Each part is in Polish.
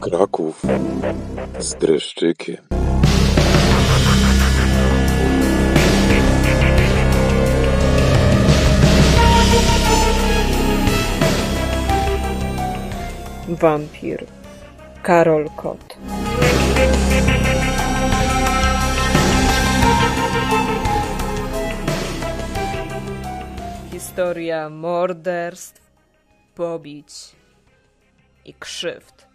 Kraków z dreszczykiem. Wampir Karol Kot Historia morderstw, pobić i krzywd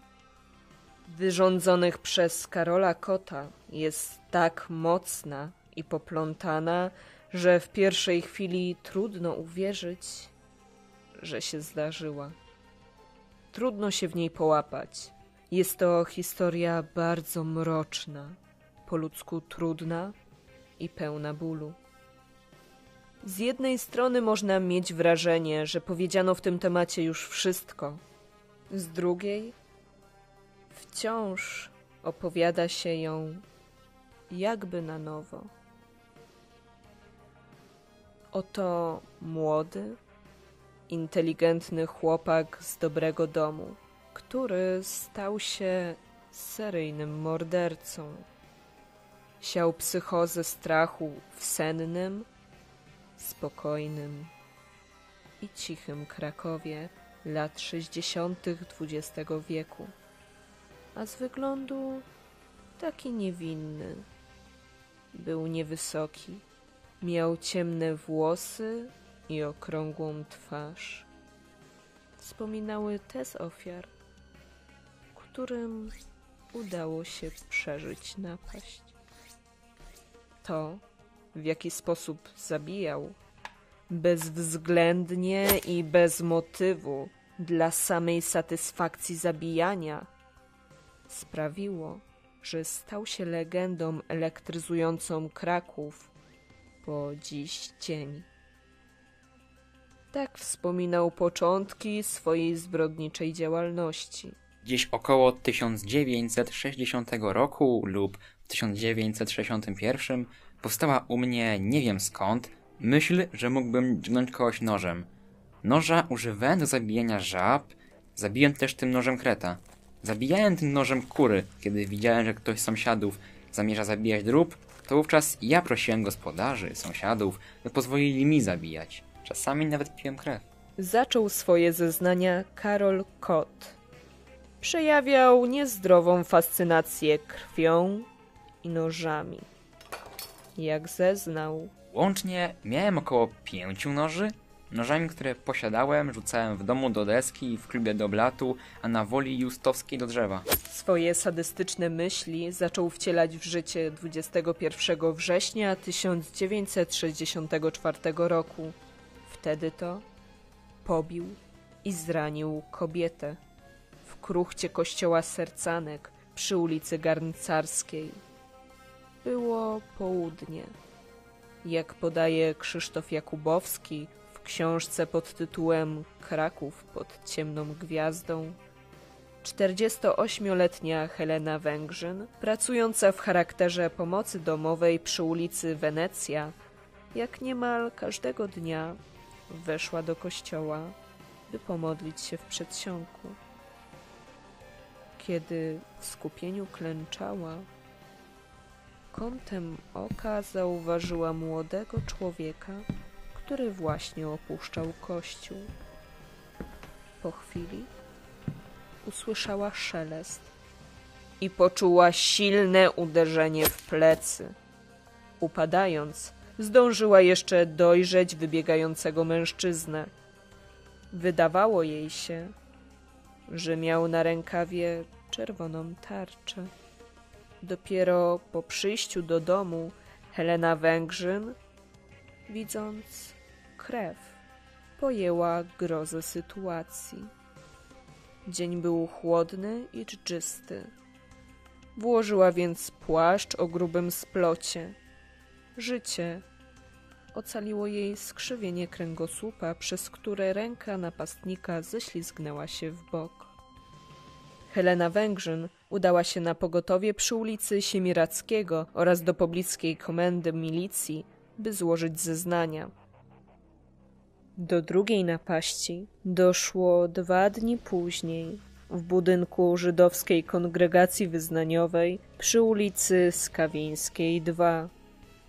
wyrządzonych przez Karola Kota jest tak mocna i poplątana, że w pierwszej chwili trudno uwierzyć, że się zdarzyła. Trudno się w niej połapać. Jest to historia bardzo mroczna, po ludzku trudna i pełna bólu. Z jednej strony można mieć wrażenie, że powiedziano w tym temacie już wszystko, z drugiej wciąż opowiada się ją jakby na nowo. Oto młody, inteligentny chłopak z dobrego domu, który stał się seryjnym mordercą. Siał psychozę strachu w sennym, spokojnym i cichym Krakowie lat 60. XX wieku, a z wyglądu taki niewinny. Był niewysoki, miał ciemne włosy i okrągłą twarz. Wspominały te z ofiar, którym udało się przeżyć napaść. To, w jaki sposób zabijał, bezwzględnie i bez motywu, dla samej satysfakcji zabijania, sprawiło, że stał się legendą elektryzującą Kraków po dziś dzień. Tak wspominał początki swojej zbrodniczej działalności. Gdzieś około 1960 roku lub 1961 powstała u mnie, nie wiem skąd, myśl, że mógłbym dźgnąć kogoś nożem. Noża używałem do zabijania żab, zabiłem też tym nożem kreta. Zabijałem tym nożem kury, kiedy widziałem, że ktoś z sąsiadów zamierza zabijać drób, to wówczas ja prosiłem gospodarzy, sąsiadów, by pozwolili mi zabijać. Czasami nawet piłem krew. Zaczął swoje zeznania Karol Kot. Przejawiał niezdrową fascynację krwią i nożami. Jak zeznał, Łącznie miałem około pięciu noży. Nożami, które posiadałem, rzucałem w domu do deski, w klubie do blatu, a na woli justowskiej do drzewa. swoje sadystyczne myśli zaczął wcielać w życie 21 września 1964 roku. Wtedy to pobił i zranił kobietę w kruchcie kościoła Sercanek przy ulicy Garncarskiej. Było południe. Jak podaje Krzysztof Jakubowski w książce pod tytułem Kraków pod ciemną gwiazdą, 48-letnia Helena Węgrzyn, pracująca w charakterze pomocy domowej przy ulicy Wenecja, jak niemal każdego dnia weszła do kościoła, by pomodlić się w przedsionku. Kiedy w skupieniu klęczała, kątem oka zauważyła młodego człowieka, który właśnie opuszczał kościół. Po chwili usłyszała szelest i poczuła silne uderzenie w plecy. Upadając, zdążyła jeszcze dojrzeć wybiegającego mężczyznę. Wydawało jej się, że miał na rękawie czerwoną tarczę. Dopiero po przyjściu do domu Helena Węgrzyn, widząc krew, pojęła grozę sytuacji. Dzień był chłodny i dżdżysty. Włożyła więc płaszcz o grubym splocie. Życie ocaliło jej skrzywienie kręgosłupa, przez które ręka napastnika ześlizgnęła się w bok. Helena Węgrzyn udała się na pogotowie przy ulicy Siemirackiego oraz do pobliskiej komendy milicji, by złożyć zeznania. Do drugiej napaści doszło dwa dni później w budynku żydowskiej kongregacji wyznaniowej przy ulicy Skawińskiej 2.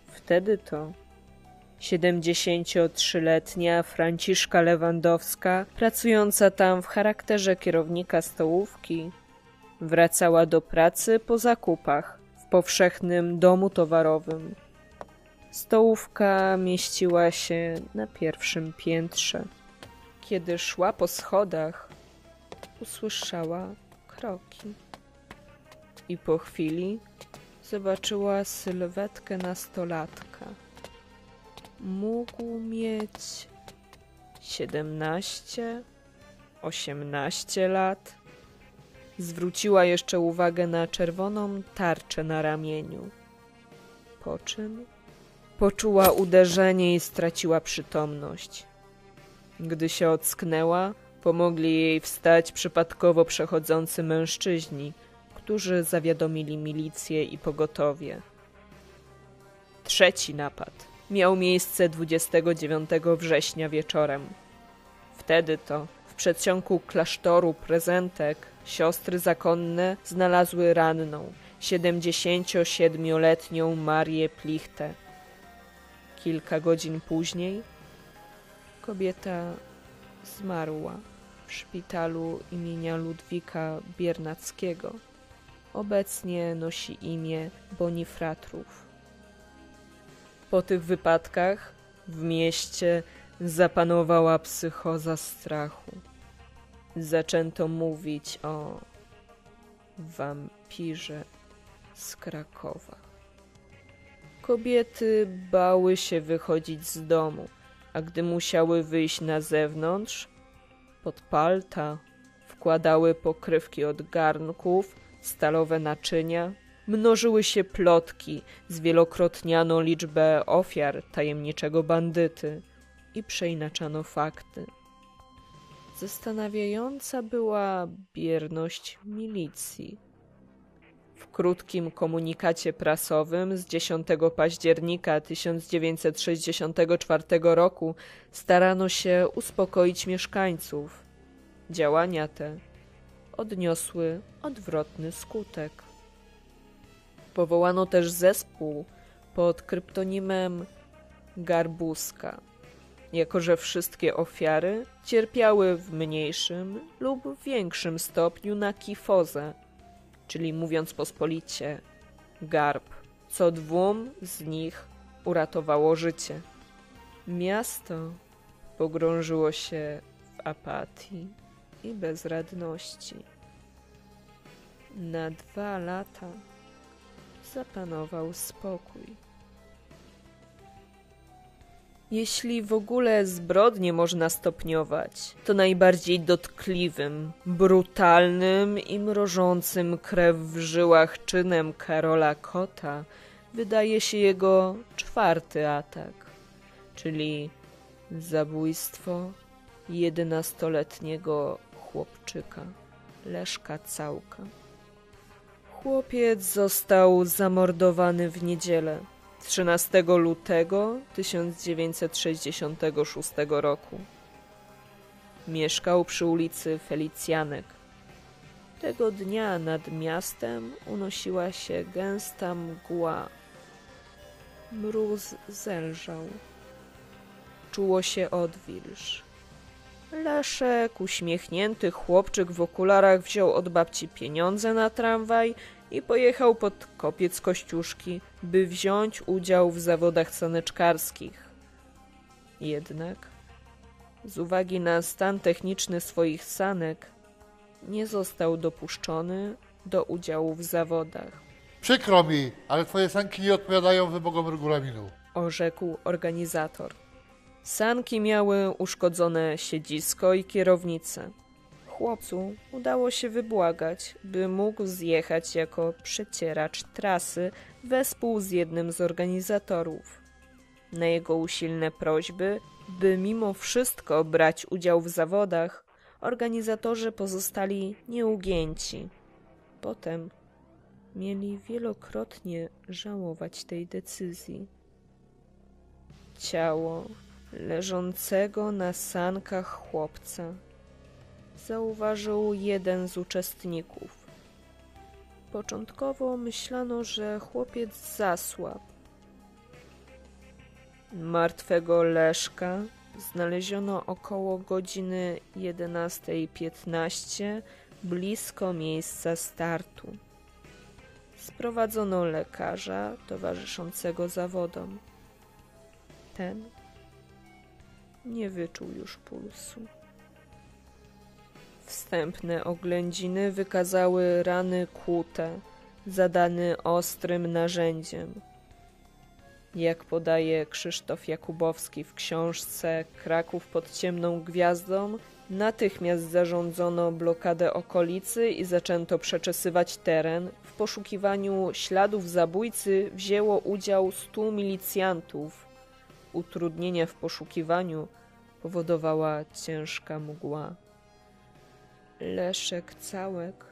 Wtedy to 73-letnia Franciszka Lewandowska, pracująca tam w charakterze kierownika stołówki, wracała do pracy po zakupach w powszechnym domu towarowym. Stołówka mieściła się na pierwszym piętrze. Kiedy szła po schodach, usłyszała kroki. I po chwili zobaczyła sylwetkę nastolatka. Mógł mieć siedemnaście, osiemnaście lat. Zwróciła jeszcze uwagę na czerwoną tarczę na ramieniu. Po czym poczuła uderzenie i straciła przytomność. Gdy się ocknęła, pomogli jej wstać przypadkowo przechodzący mężczyźni, którzy zawiadomili milicję i pogotowie. Trzeci napad miał miejsce 29 września wieczorem. Wtedy to w przedsionku klasztoru prezentek siostry zakonne znalazły ranną 77-letnią Marię Plichtę. Kilka godzin później kobieta zmarła w szpitalu imienia Ludwika Biernackiego. Obecnie nosi imię Bonifratrów. Po tych wypadkach w mieście zapanowała psychoza strachu. Zaczęto mówić o wampirze z Krakowa. Kobiety bały się wychodzić z domu, a gdy musiały wyjść na zewnątrz, pod palta wkładały pokrywki od garnków, stalowe naczynia, mnożyły się plotki, zwielokrotniano liczbę ofiar tajemniczego bandyty i przeinaczano fakty. Zastanawiająca była bierność milicji. W krótkim komunikacie prasowym z 10 października 1964 roku starano się uspokoić mieszkańców. Działania te odniosły odwrotny skutek. Powołano też zespół pod kryptonimem Garbuska, jako że wszystkie ofiary cierpiały w mniejszym lub większym stopniu na kifozę, czyli mówiąc pospolicie, garb, co dwóm z nich uratowało życie. Miasto pogrążyło się w apatii i bezradności. Na dwa lata zapanował spokój. Jeśli w ogóle zbrodnie można stopniować, to najbardziej dotkliwym, brutalnym i mrożącym krew w żyłach czynem Karola Kota wydaje się jego czwarty atak, czyli zabójstwo jedenastoletniego chłopczyka, Leszka Całka. Chłopiec został zamordowany w niedzielę 13 lutego 1966 roku. Mieszkał przy ulicy Felicjanek. Tego dnia nad miastem unosiła się gęsta mgła. Mróz zelżał. Czuło się odwilż. Leszek, uśmiechnięty chłopczyk w okularach, wziął od babci pieniądze na tramwaj i pojechał pod kopiec Kościuszki, by wziąć udział w zawodach saneczkarskich. Jednak z uwagi na stan techniczny swoich sanek nie został dopuszczony do udziału w zawodach, Przykro mi, ale twoje sanki nie odpowiadają wymogom regulaminu. orzekł organizator. Sanki miały uszkodzone siedzisko i kierownicę. Chłopcu udało się wybłagać, by mógł zjechać jako przecieracz trasy wespół z jednym z organizatorów. Na jego usilne prośby, by mimo wszystko brać udział w zawodach, organizatorzy pozostali nieugięci. Potem mieli wielokrotnie żałować tej decyzji. Ciało leżącego na sankach chłopca zauważył jeden z uczestników. Początkowo myślano, że chłopiec zasłabł. Martwego Leszka znaleziono około godziny 11.15 blisko miejsca startu. Sprowadzono lekarza towarzyszącego zawodom. Ten nie wyczuł już pulsu. Wstępne oględziny wykazały rany kłute, zadane ostrym narzędziem. Jak podaje Krzysztof Jakubowski w książce Kraków pod ciemną gwiazdą, natychmiast zarządzono blokadę okolicy i zaczęto przeczesywać teren. W poszukiwaniu śladów zabójcy wzięło udział stu milicjantów. Utrudnienia w poszukiwaniu powodowała ciężka mgła. Leszek Całek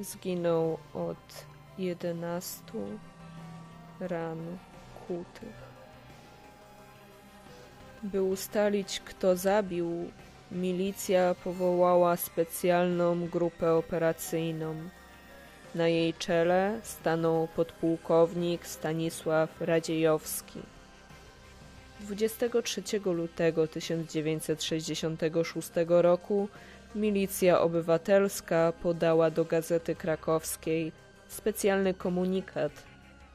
zginął od jedenastu ran kłutych. By ustalić, kto zabił, milicja powołała specjalną grupę operacyjną. Na jej czele stanął podpułkownik Stanisław Radziejowski. 23 lutego 1966 roku Milicja Obywatelska podała do Gazety Krakowskiej specjalny komunikat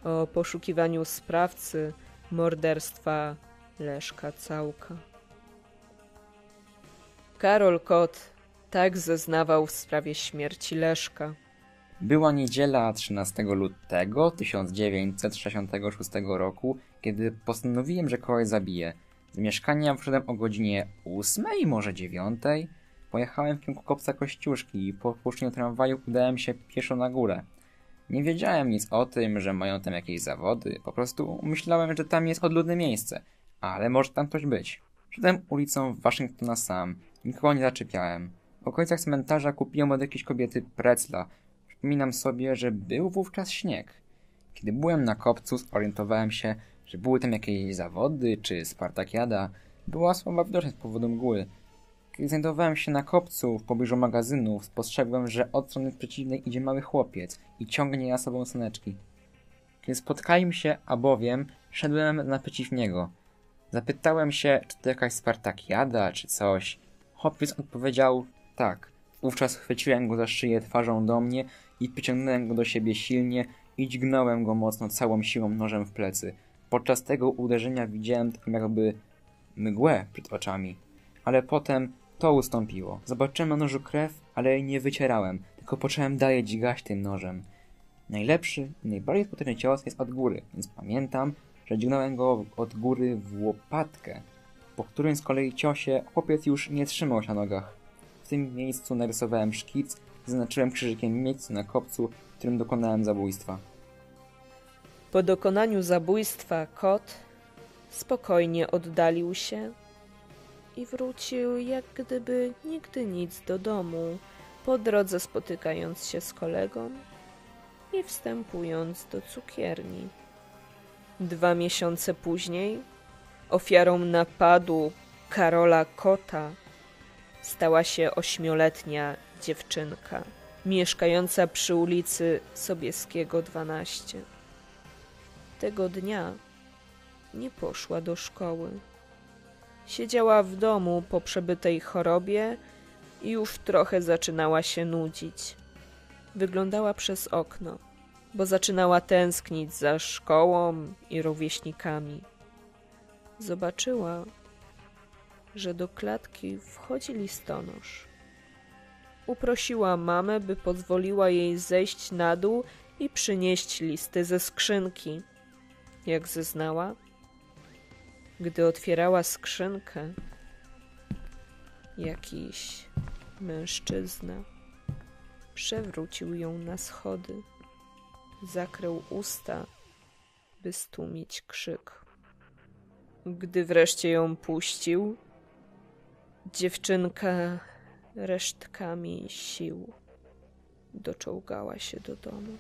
o poszukiwaniu sprawcy morderstwa Leszka Całka. Karol Kot tak zeznawał w sprawie śmierci Leszka. Była niedziela 13 lutego 1966 roku, kiedy postanowiłem, że kogoś zabiję. Z mieszkania wszedłem o godzinie 8, może 9. Pojechałem w kierunku kopca Kościuszki i po opuszczeniu tramwaju udałem się pieszo na górę. Nie wiedziałem nic o tym, że mają tam jakieś zawody, po prostu myślałem, że tam jest odludne miejsce, ale może tam ktoś być. Szedłem ulicą Waszyngtona sam, nikogo nie zaczepiałem. W okolicach cmentarza kupiłem od jakiejś kobiety precla. Przypominam sobie, że był wówczas śnieg. Kiedy byłem na kopcu, zorientowałem się, że były tam jakieś zawody czy spartakiada. Była słaba widoczność z powodu mgły. Kiedy znajdowałem się na kopcu w pobliżu magazynów, spostrzegłem, że od strony przeciwnej idzie mały chłopiec i ciągnie za sobą saneczki. Kiedy spotkaliśmy się, albowiem szedłem naprzeciw niego. Zapytałem się, czy to jakaś Spartakiada, czy coś. Chłopiec odpowiedział tak. Wówczas chwyciłem go za szyję twarzą do mnie i pociągnąłem go do siebie silnie i dźgnąłem go mocno całą siłą nożem w plecy. Podczas tego uderzenia widziałem tak jakby mgłę przed oczami. Ale potem to ustąpiło. Zobaczyłem na nożu krew, ale jej nie wycierałem, tylko począłem dalej dźgać tym nożem. Najlepszy i najbardziej skuteczny cios jest od góry, więc pamiętam, że dźgnąłem go od góry w łopatkę, po którym z kolei ciosie chłopiec już nie trzymał się na nogach. W tym miejscu narysowałem szkic i zaznaczyłem krzyżykiem miejsce na kopcu, w którym dokonałem zabójstwa. Po dokonaniu zabójstwa kot spokojnie oddalił się i wrócił jak gdyby nigdy nic do domu, po drodze spotykając się z kolegą i wstępując do cukierni. Dwa miesiące później ofiarą napadu Karola Kota stała się ośmioletnia dziewczynka mieszkająca przy ulicy Sobieskiego 12. Tego dnia nie poszła do szkoły. Siedziała w domu po przebytej chorobie i już trochę zaczynała się nudzić. Wyglądała przez okno, bo zaczynała tęsknić za szkołą i rówieśnikami. Zobaczyła, że do klatki wchodzi listonosz. Uprosiła mamę, by pozwoliła jej zejść na dół i przynieść listy ze skrzynki. Jak zeznała, gdy otwierała skrzynkę, jakiś mężczyzna przewrócił ją na schody, zakrył usta, by stłumić krzyk. Gdy wreszcie ją puścił, dziewczynka resztkami sił doczołgała się do domu.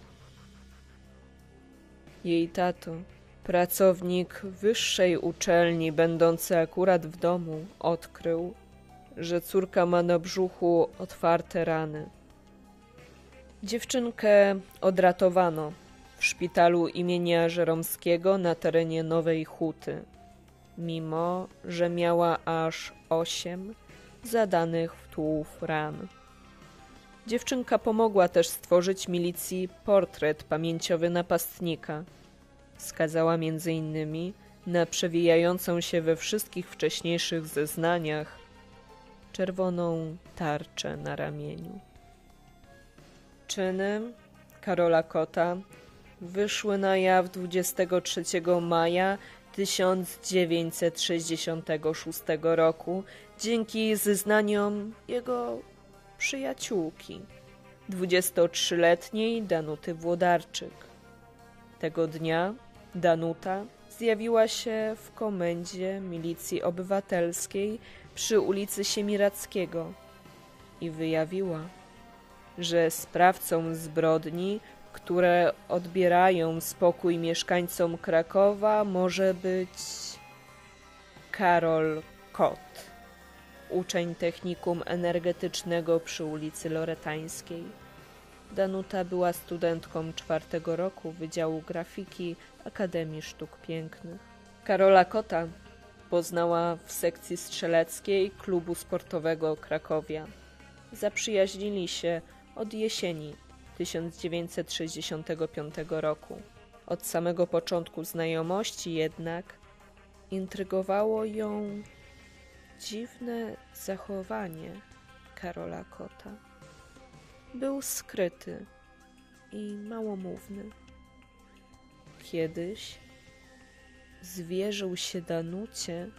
Jej tato Pracownik wyższej uczelni, będący akurat w domu, odkrył, że córka ma na brzuchu otwarte rany. Dziewczynkę odratowano w szpitalu imienia Żeromskiego na terenie Nowej Huty, mimo że miała aż osiem zadanych w tułów ran. Dziewczynka pomogła też stworzyć milicji portret pamięciowy napastnika. Wskazała między innymi na przewijającą się we wszystkich wcześniejszych zeznaniach czerwoną tarczę na ramieniu. Czyny Karola Kota wyszły na jaw 23 maja 1966 roku dzięki zeznaniom jego przyjaciółki, 23-letniej Danuty Włodarczyk. Tego dnia Danuta zjawiła się w komendzie milicji obywatelskiej przy ulicy Siemirackiego i wyjawiła, że sprawcą zbrodni, które odbierają spokój mieszkańcom Krakowa, może być Karol Kot, uczeń technikum energetycznego przy ulicy Loretańskiej. Danuta była studentką czwartego roku Wydziału Grafiki Akademii Sztuk Pięknych. Karola Kota poznała w sekcji strzeleckiej klubu sportowego Krakowia. Zaprzyjaźnili się od jesieni 1965 roku. Od samego początku znajomości jednak intrygowało ją dziwne zachowanie Karola Kota. Był skryty i małomówny. Kiedyś zwierzył się Danucie,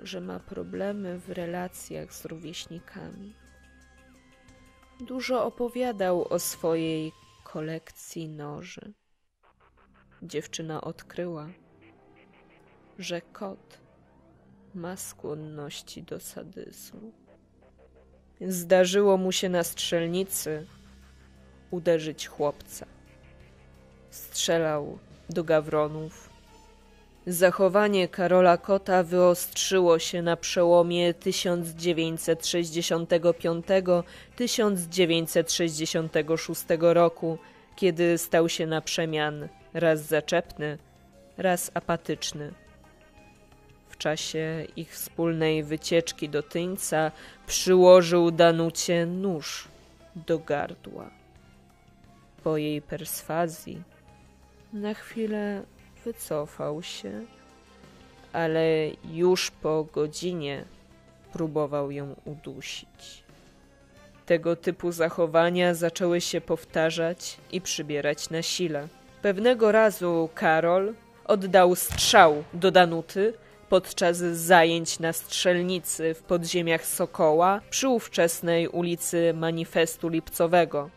że ma problemy w relacjach z rówieśnikami. Dużo opowiadał o swojej kolekcji noży. Dziewczyna odkryła, że kot ma skłonności do sadyzmu. Zdarzyło mu się na strzelnicy uderzyć chłopca. Strzelał do gawronów. Zachowanie Karola Kota wyostrzyło się na przełomie 1965-1966 roku, kiedy stał się na przemian raz zaczepny, raz apatyczny. W czasie ich wspólnej wycieczki do Tyńca przyłożył Danucie nóż do gardła. Po jej perswazji na chwilę wycofał się, ale już po godzinie próbował ją udusić. Tego typu zachowania zaczęły się powtarzać i przybierać na sile. Pewnego razu Karol oddał strzał do Danuty podczas zajęć na strzelnicy w podziemiach Sokoła przy ówczesnej ulicy Manifestu Lipcowego,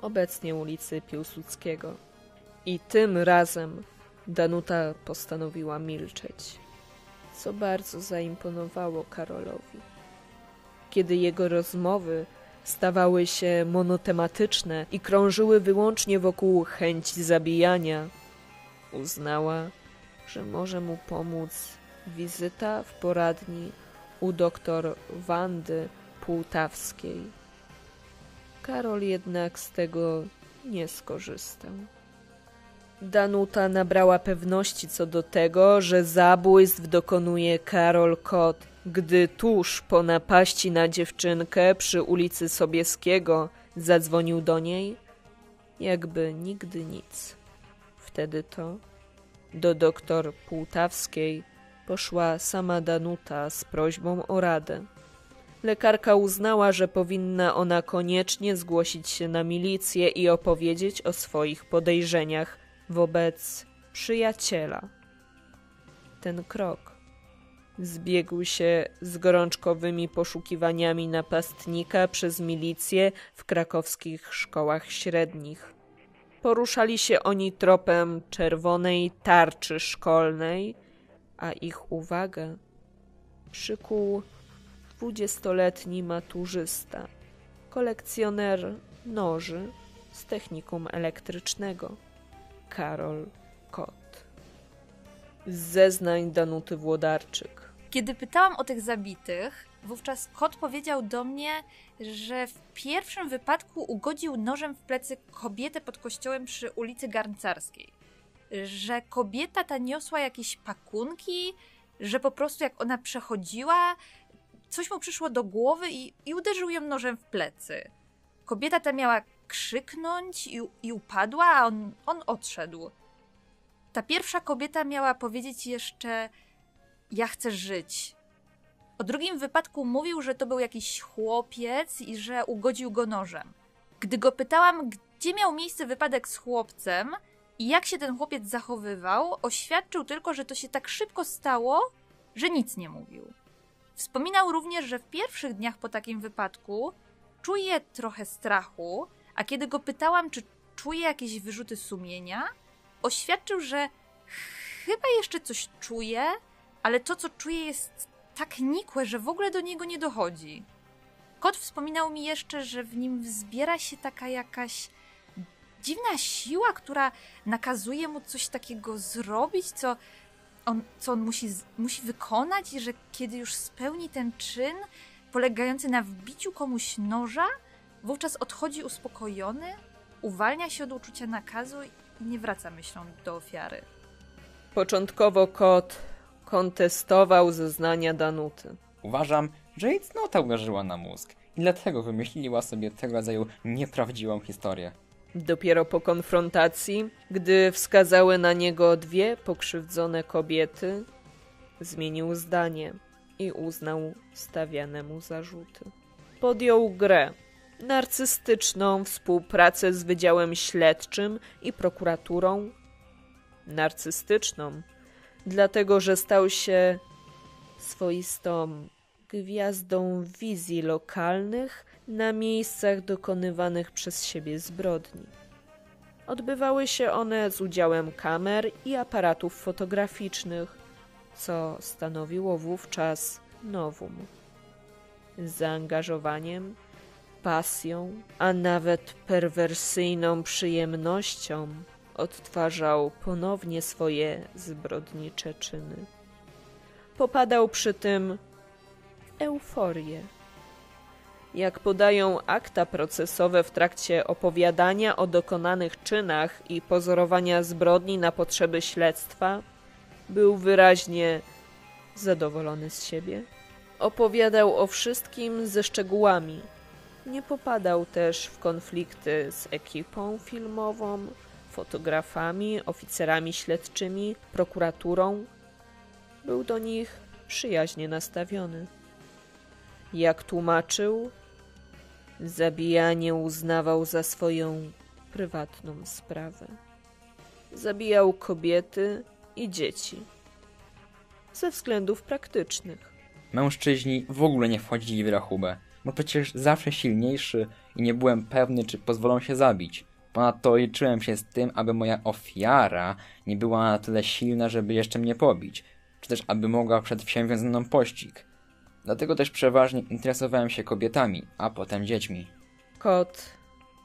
obecnie ulicy Piłsudskiego. I tym razem Danuta postanowiła milczeć, co bardzo zaimponowało Karolowi. Kiedy jego rozmowy stawały się monotematyczne i krążyły wyłącznie wokół chęci zabijania, uznała, że może mu pomóc wizyta w poradni u doktor Wandy Półtawskiej. Karol jednak z tego nie skorzystał. Danuta nabrała pewności co do tego, że zabójstw dokonuje Karol Kot, gdy tuż po napaści na dziewczynkę przy ulicy Sobieskiego zadzwonił do niej, jakby nigdy nic. Wtedy to do doktor Półtawskiej poszła sama Danuta z prośbą o radę. Lekarka uznała, że powinna ona koniecznie zgłosić się na milicję i opowiedzieć o swoich podejrzeniach wobec przyjaciela. Ten krok zbiegł się z gorączkowymi poszukiwaniami napastnika przez milicję w krakowskich szkołach średnich. Poruszali się oni tropem czerwonej tarczy szkolnej, a ich uwagę przykuł dwudziestoletni maturzysta, kolekcjoner noży z technikum elektrycznego. Karol Kot. z zeznań Danuty Włodarczyk. Kiedy pytałam o tych zabitych, wówczas kot powiedział do mnie, że w pierwszym wypadku ugodził nożem w plecy kobietę pod kościołem przy ulicy Garncarskiej. Że kobieta ta niosła jakieś pakunki, że po prostu jak ona przechodziła, coś mu przyszło do głowy i, i uderzył ją nożem w plecy. Kobieta ta miała krzyknąć i, i upadła, a on, on odszedł. Ta pierwsza kobieta miała powiedzieć jeszcze: Ja chcę żyć. O drugim wypadku mówił, że to był jakiś chłopiec i że ugodził go nożem. Gdy go pytałam, gdzie miał miejsce wypadek z chłopcem i jak się ten chłopiec zachowywał, oświadczył tylko, że to się tak szybko stało, że nic nie mówił. Wspominał również, że w pierwszych dniach po takim wypadku czuje trochę strachu, a kiedy go pytałam, czy czuje jakieś wyrzuty sumienia, oświadczył, że chyba jeszcze coś czuje, ale to, co czuje, jest tak nikłe, że w ogóle do niego nie dochodzi. Kot wspominał mi jeszcze, że w nim wzbiera się taka jakaś dziwna siła, która nakazuje mu coś takiego zrobić, co on, co on musi, musi wykonać, i że kiedy już spełni ten czyn polegający na wbiciu komuś noża, wówczas odchodzi uspokojony, uwalnia się od uczucia nakazu i nie wraca myślą do ofiary. Początkowo kot kontestował zeznania Danuty. Uważam, że jej cnota uderzyła na mózg i dlatego wymyśliła sobie tego rodzaju nieprawdziwą historię. Dopiero po konfrontacji, gdy wskazały na niego dwie pokrzywdzone kobiety, zmienił zdanie i uznał stawiane mu zarzuty. Podjął grę, narcystyczną współpracę z Wydziałem Śledczym i prokuraturą. Narcystyczną, dlatego że stał się swoistą gwiazdą wizji lokalnych na miejscach dokonywanych przez siebie zbrodni. Odbywały się one z udziałem kamer i aparatów fotograficznych, co stanowiło wówczas nowum. Zaangażowaniem, pasją, a nawet perwersyjną przyjemnością odtwarzał ponownie swoje zbrodnicze czyny. Popadał przy tym euforię. Jak podają akta procesowe w trakcie opowiadania o dokonanych czynach i pozorowania zbrodni na potrzeby śledztwa, był wyraźnie zadowolony z siebie. Opowiadał o wszystkim ze szczegółami. Nie popadał też w konflikty z ekipą filmową, fotografami, oficerami śledczymi, prokuraturą. Był do nich przyjaźnie nastawiony. Jak tłumaczył, zabijanie uznawał za swoją prywatną sprawę. Zabijał kobiety i dzieci ze względów praktycznych. Mężczyźni w ogóle nie wchodzili w rachubę, bo przecież zawsze silniejszy i nie byłem pewny, czy pozwolą się zabić. Ponadto liczyłem się z tym, aby moja ofiara nie była na tyle silna, żeby jeszcze mnie pobić, czy też aby mogła przedsięwziąć ze mną pościg. Dlatego też przeważnie interesowałem się kobietami, a potem dziećmi. Kot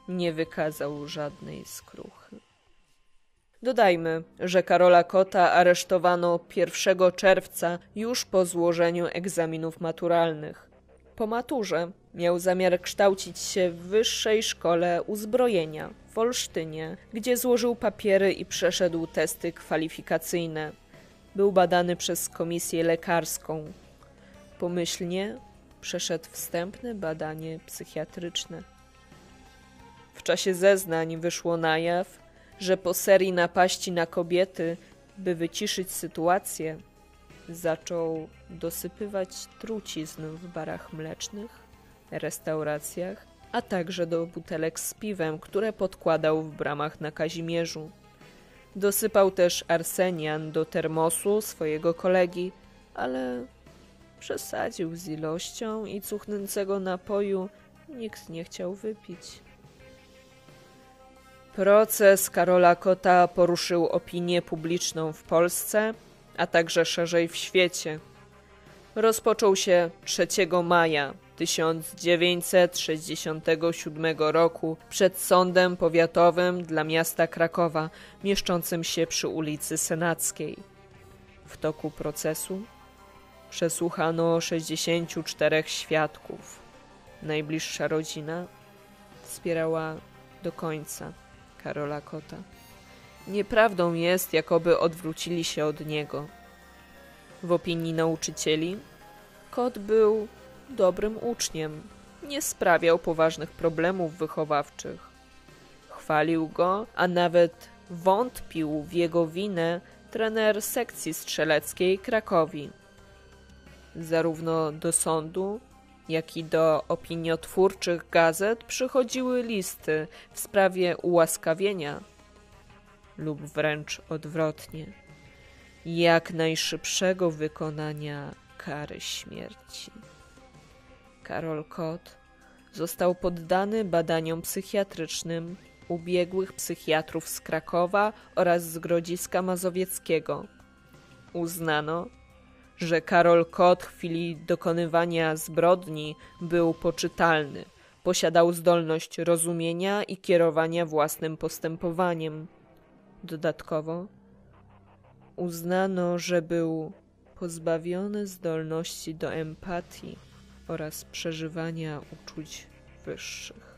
nie wykazał żadnej skruchy. Dodajmy, że Karola Kota aresztowano 1 czerwca już po złożeniu egzaminów maturalnych. Po maturze miał zamiar kształcić się w Wyższej Szkole Uzbrojenia w Olsztynie, gdzie złożył papiery i przeszedł testy kwalifikacyjne. Był badany przez komisję lekarską. Pomyślnie przeszedł wstępne badanie psychiatryczne. W czasie zeznań wyszło na jaw, że po serii napaści na kobiety, by wyciszyć sytuację, zaczął dosypywać trucizn w barach mlecznych, restauracjach, a także do butelek z piwem, które podkładał w bramach na Kazimierzu. Dosypał też arsenian do termosu swojego kolegi, ale przesadził z ilością i cuchnącego napoju nikt nie chciał wypić. Proces Karola Kota poruszył opinię publiczną w Polsce, a także szerzej w świecie. Rozpoczął się 3 maja 1967 roku przed Sądem Powiatowym dla miasta Krakowa, mieszczącym się przy ulicy Senackiej. W toku procesu przesłuchano 64 świadków. Najbliższa rodzina wspierała do końca Karola Kota. Nieprawdą jest, jakoby odwrócili się od niego. W opinii nauczycieli, Kot był dobrym uczniem, nie sprawiał poważnych problemów wychowawczych. Chwalił go, a nawet wątpił w jego winę trener sekcji strzeleckiej Krakowi. Zarówno do sądu, jak i do opiniotwórczych gazet przychodziły listy w sprawie ułaskawienia lub wręcz odwrotnie, jak najszybszego wykonania kary śmierci. Karol Kot został poddany badaniom psychiatrycznym ubiegłych psychiatrów z Krakowa oraz z Grodziska Mazowieckiego. Uznano, że Karol Kot w chwili dokonywania zbrodni był poczytalny, posiadał zdolność rozumienia i kierowania własnym postępowaniem. Dodatkowo uznano, że był pozbawiony zdolności do empatii oraz przeżywania uczuć wyższych.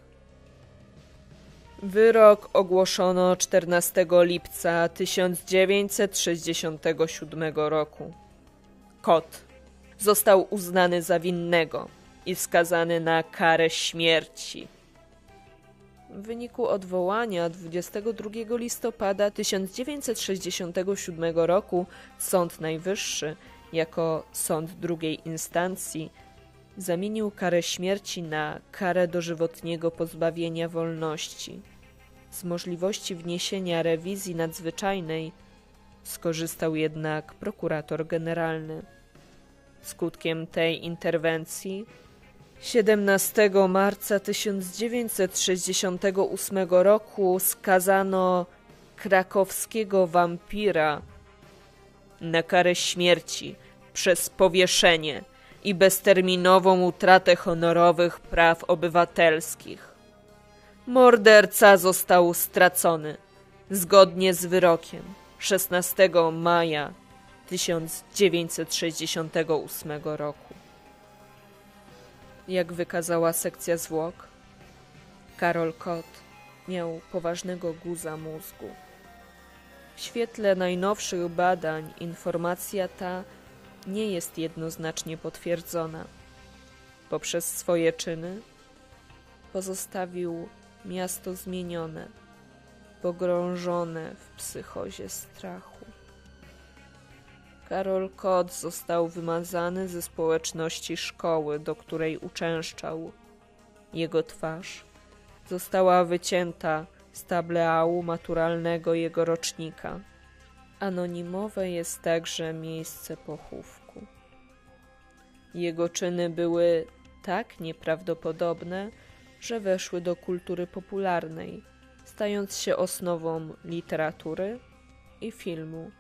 Wyrok ogłoszono 14 lipca 1967 roku. Kot został uznany za winnego i skazany na karę śmierci. W wyniku odwołania 22 listopada 1967 roku Sąd Najwyższy jako sąd drugiej instancji zamienił karę śmierci na karę dożywotniego pozbawienia wolności. Z możliwości wniesienia rewizji nadzwyczajnej skorzystał jednak prokurator generalny. Skutkiem tej interwencji 17 marca 1968 roku skazano krakowskiego wampira na karę śmierci przez powieszenie i bezterminową utratę honorowych praw obywatelskich. Morderca został stracony zgodnie z wyrokiem 16 maja 1968 roku. Jak wykazała sekcja zwłok, Karol Kot miał poważnego guza mózgu. W świetle najnowszych badań informacja ta nie jest jednoznacznie potwierdzona. Poprzez swoje czyny pozostawił miasto zmienione, pogrążone w psychozie strachu. Karol Kot został wymazany ze społeczności szkoły, do której uczęszczał. Jego twarz została wycięta z tableału maturalnego jego rocznika. Anonimowe jest także miejsce pochówku. Jego czyny były tak nieprawdopodobne, że weszły do kultury popularnej, stając się osnową literatury i filmu.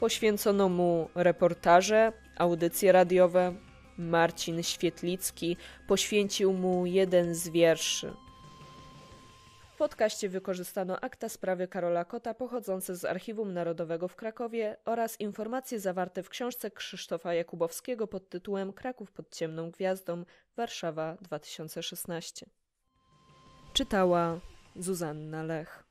Poświęcono mu reportaże, audycje radiowe. Marcin Świetlicki poświęcił mu jeden z wierszy. Podcaście wykorzystano akta sprawy Karola Kota pochodzące z Archiwum Narodowego w Krakowie oraz informacje zawarte w książce Krzysztofa Jakubowskiego pod tytułem Kraków pod ciemną gwiazdą Warszawa 2016. Czytała Zuzanna Lech.